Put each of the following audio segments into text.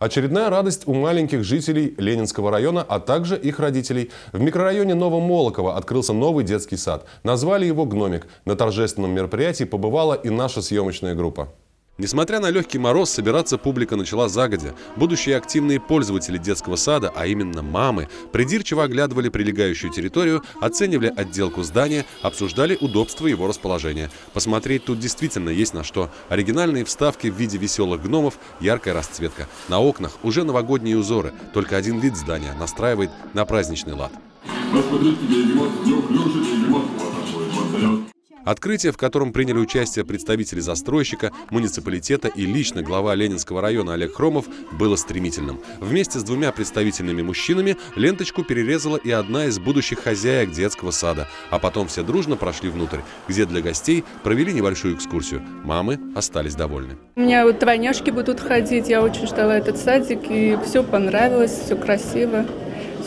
Очередная радость у маленьких жителей Ленинского района, а также их родителей. В микрорайоне Новомолоково открылся новый детский сад. Назвали его «Гномик». На торжественном мероприятии побывала и наша съемочная группа. Несмотря на легкий мороз, собираться публика начала загодя. Будущие активные пользователи детского сада, а именно мамы, придирчиво оглядывали прилегающую территорию, оценивали отделку здания, обсуждали удобство его расположения. Посмотреть тут действительно есть на что. Оригинальные вставки в виде веселых гномов, яркая расцветка. На окнах уже новогодние узоры, только один вид здания настраивает на праздничный лад. Открытие, в котором приняли участие представители застройщика, муниципалитета и лично глава Ленинского района Олег Хромов, было стремительным. Вместе с двумя представительными мужчинами ленточку перерезала и одна из будущих хозяек детского сада. А потом все дружно прошли внутрь, где для гостей провели небольшую экскурсию. Мамы остались довольны. У меня вот тройняшки будут ходить, я очень ждала этот садик, и все понравилось, все красиво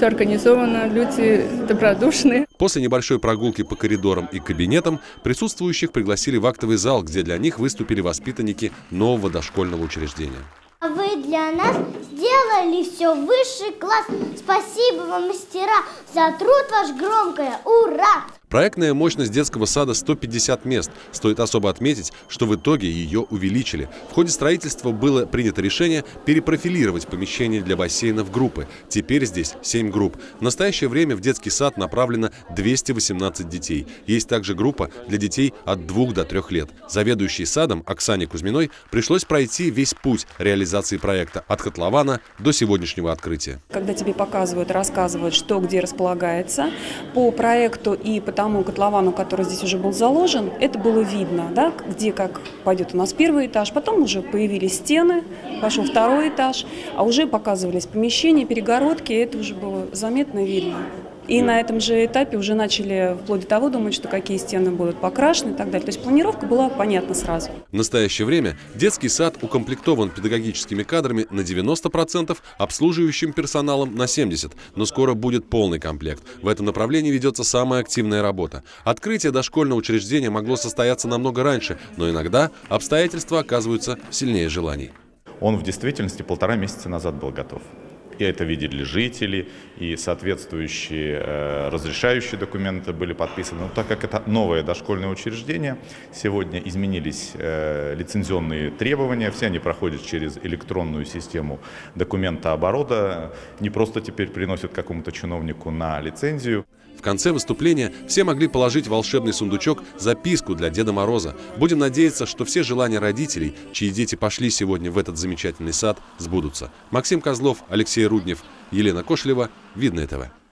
все организовано, люди добродушные. После небольшой прогулки по коридорам и кабинетам присутствующих пригласили в актовый зал, где для них выступили воспитанники нового дошкольного учреждения. Вы для нас сделали все высший класс. Спасибо вам, мастера, за труд ваш громкое. Ура! Проектная мощность детского сада 150 мест. Стоит особо отметить, что в итоге ее увеличили. В ходе строительства было принято решение перепрофилировать помещение для бассейна в группы. Теперь здесь 7 групп. В настоящее время в детский сад направлено 218 детей. Есть также группа для детей от 2 до 3 лет. Заведующей садом Оксане Кузьминой пришлось пройти весь путь реализации проекта от котлована до сегодняшнего открытия. Когда тебе показывают, рассказывают, что где располагается, по проекту и по котловану, который здесь уже был заложен, это было видно, да, где как пойдет у нас первый этаж, потом уже появились стены, пошел второй этаж, а уже показывались помещения, перегородки, это уже было заметно видно. И на этом же этапе уже начали вплоть до того думать, что какие стены будут покрашены и так далее. То есть планировка была понятна сразу. В настоящее время детский сад укомплектован педагогическими кадрами на 90%, обслуживающим персоналом на 70%, но скоро будет полный комплект. В этом направлении ведется самая активная работа. Открытие дошкольного учреждения могло состояться намного раньше, но иногда обстоятельства оказываются сильнее желаний. Он в действительности полтора месяца назад был готов. Это видели жители, и соответствующие э, разрешающие документы были подписаны. Но так как это новое дошкольное учреждение, сегодня изменились э, лицензионные требования, все они проходят через электронную систему документа оборота, не просто теперь приносят какому-то чиновнику на лицензию. Конце выступления все могли положить в волшебный сундучок записку для Деда Мороза. Будем надеяться, что все желания родителей, чьи дети пошли сегодня в этот замечательный сад, сбудутся. Максим Козлов, Алексей Руднев, Елена Кошлева, Видное ТВ.